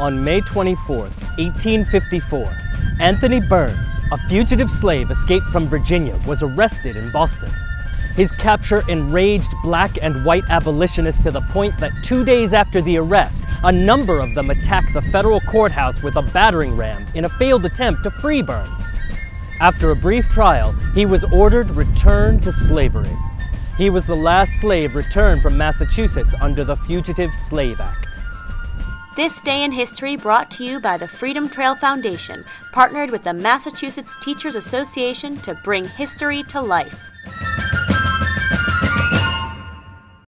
On May 24, 1854, Anthony Burns, a fugitive slave escaped from Virginia, was arrested in Boston. His capture enraged black and white abolitionists to the point that two days after the arrest, a number of them attacked the federal courthouse with a battering ram in a failed attempt to free Burns. After a brief trial, he was ordered returned to slavery. He was the last slave returned from Massachusetts under the Fugitive Slave Act. This Day in History brought to you by the Freedom Trail Foundation, partnered with the Massachusetts Teachers Association to bring history to life.